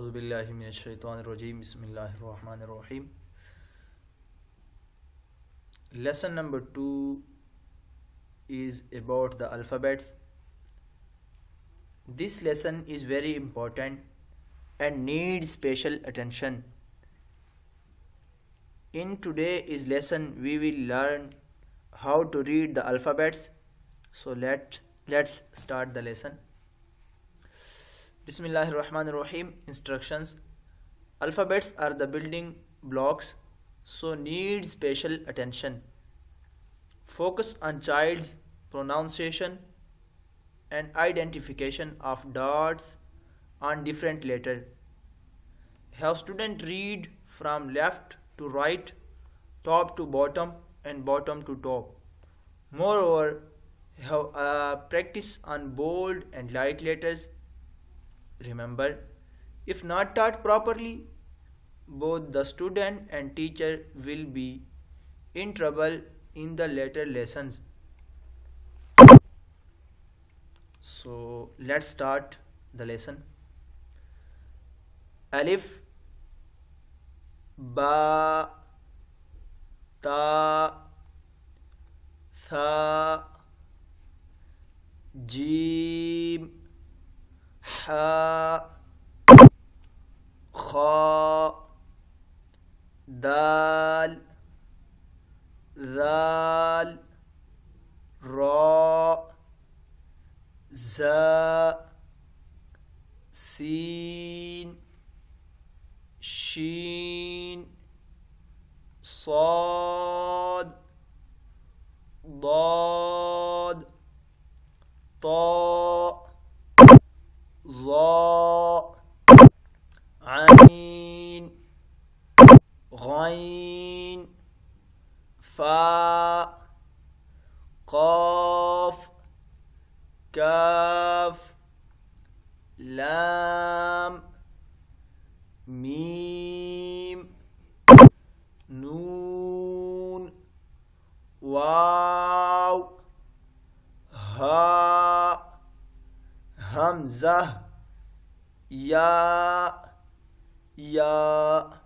أعوذ بالله من الشيطان الرجيم بسم الله الرحمن الرحيم Lesson number 2 is about the alphabets. This lesson is very important and needs special attention. In today's lesson we will learn how to read the alphabets. So let let's start the lesson. Bismillahir Rahmanir Rahim instructions Alphabets are the building blocks so need special attention. Focus on child's pronunciation and identification of dots on different letter. Have student read from left to right, top to bottom and bottom to top. Moreover, have a practice on bold and light letters. Remember, if not taught properly, both the student and teacher will be in trouble in the later lessons. So let's start the lesson. Alif Ba Ta Tha Jim خاء دال ذال راء زاء سين شين صاد ضاد طاد. عين غين فاء قاف كاف لام ميم نون واو ها همزة يا yaa